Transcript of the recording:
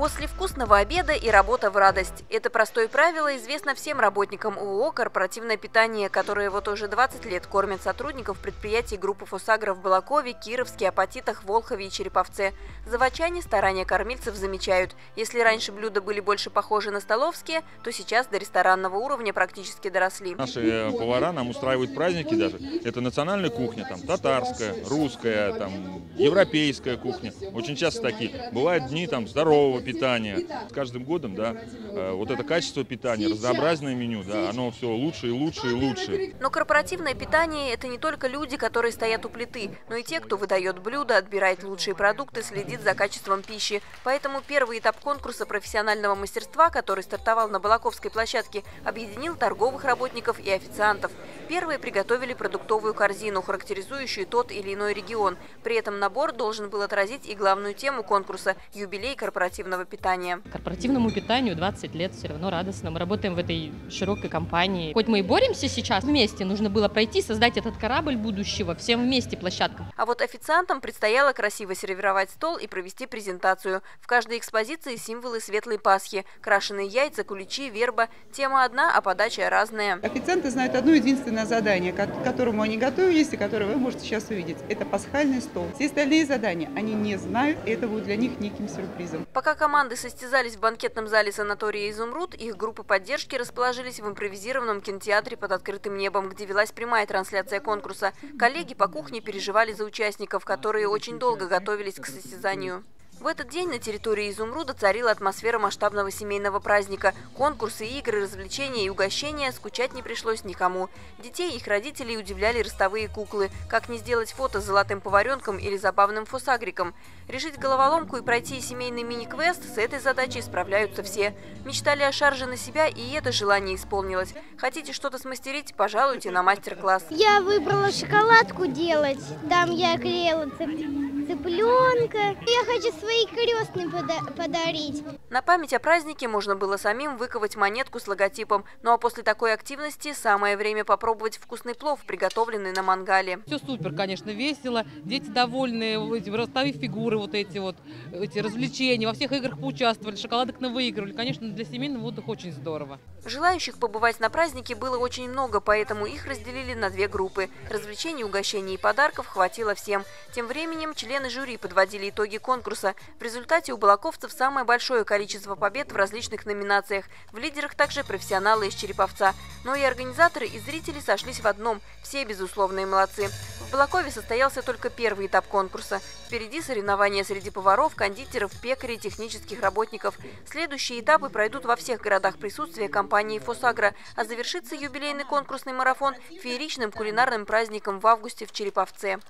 После вкусного обеда и работа в радость. Это простое правило известно всем работникам ООО «Корпоративное питание», которые вот уже 20 лет кормят сотрудников предприятий группы «Фосагра» в Балакове, Кировске, Апатитах, Волхове и Череповце. Заводчане старания кормильцев замечают. Если раньше блюда были больше похожи на столовские, то сейчас до ресторанного уровня практически доросли. Наши э, повара нам устраивают праздники даже. Это национальная кухня, там татарская, русская, там европейская кухня. Очень часто такие. Бывают дни там здорового питания. С каждым годом, да, э, вот это качество питания, разнообразное меню, да, оно все лучше и лучше и лучше. Но корпоративное питание – это не только люди, которые стоят у плиты, но и те, кто выдает блюда, отбирает лучшие продукты, следит за качеством пищи. Поэтому первый этап конкурса профессионального мастерства, который стартовал на Балаковской площадке, объединил торговых работников и официантов. Первые приготовили продуктовую корзину, характеризующую тот или иной регион. При этом набор должен был отразить и главную тему конкурса – юбилей корпоративного питания. Корпоративному питанию 20 лет все равно радостно. Мы работаем в этой широкой компании. Хоть мы и боремся сейчас вместе, нужно было пройти, создать этот корабль будущего, всем вместе площадка. А вот официантам предстояло красиво сервировать стол и провести презентацию. В каждой экспозиции символы светлой Пасхи. Крашеные яйца, куличи, верба. Тема одна, а подача разная. Официанты знают одно единственное на задание, к которому они готовились и которое вы можете сейчас увидеть. Это пасхальный стол. Все остальные задания они не знают, и это будет для них неким сюрпризом. Пока команды состязались в банкетном зале санатория «Изумруд», их группы поддержки расположились в импровизированном кинотеатре под открытым небом, где велась прямая трансляция конкурса. Коллеги по кухне переживали за участников, которые очень долго готовились к состязанию. В этот день на территории Изумруда царила атмосфера масштабного семейного праздника. Конкурсы, игры, развлечения и угощения скучать не пришлось никому. Детей и их родителей удивляли ростовые куклы. Как не сделать фото с золотым поваренком или забавным фосагриком. Решить головоломку и пройти семейный мини-квест с этой задачей справляются все. Мечтали о шарже на себя, и это желание исполнилось. Хотите что-то смастерить? Пожалуйте на мастер-класс. Я выбрала шоколадку делать. Там я клеила цепь цыпленка. Я хочу свои крестные пода подарить. На память о празднике можно было самим выковать монетку с логотипом. Ну а после такой активности самое время попробовать вкусный плов, приготовленный на мангале. Все супер, конечно, весело. Дети довольны, эти ростовые фигуры, вот эти вот, эти развлечения. Во всех играх поучаствовали, шоколадок на выигрывали. Конечно, для семейного отдыха очень здорово. Желающих побывать на празднике было очень много, поэтому их разделили на две группы. Развлечений, угощений и подарков хватило всем. Тем временем члены жюри подводили итоги конкурса. В результате у балаковцев самое большое количество побед в различных номинациях. В лидерах также профессионалы из Череповца. Но и организаторы, и зрители сошлись в одном. Все безусловные молодцы. В Балакове состоялся только первый этап конкурса. Впереди соревнования среди поваров, кондитеров, пекарей, технических работников. Следующие этапы пройдут во всех городах присутствия компании «Фосагра», а завершится юбилейный конкурсный марафон фееричным кулинарным праздником в августе в Череповце.